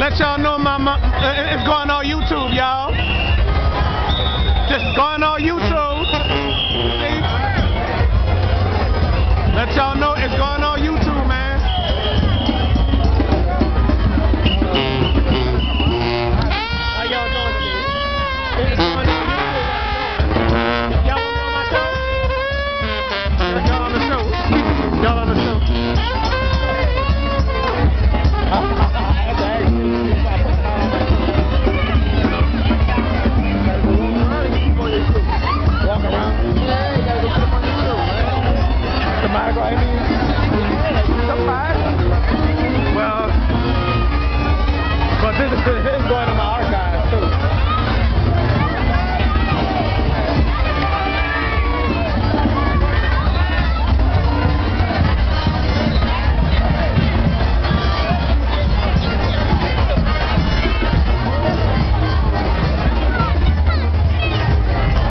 Let y'all know my, my it's going on YouTube, y'all. Just going on YouTube. See? Let y'all know it's going going